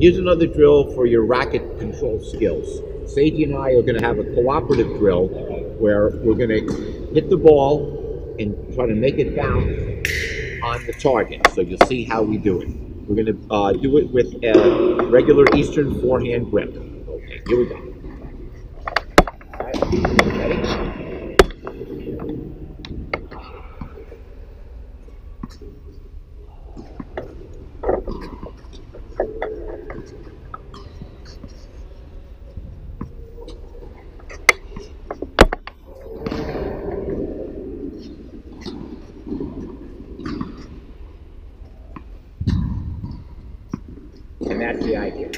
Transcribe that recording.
here's another drill for your racket control skills. Sadie and I are going to have a cooperative drill where we're going to hit the ball and try to make it bounce on the target. So you'll see how we do it. We're going to uh, do it with a regular Eastern forehand grip. Okay, here we go. Ready? And that's the idea.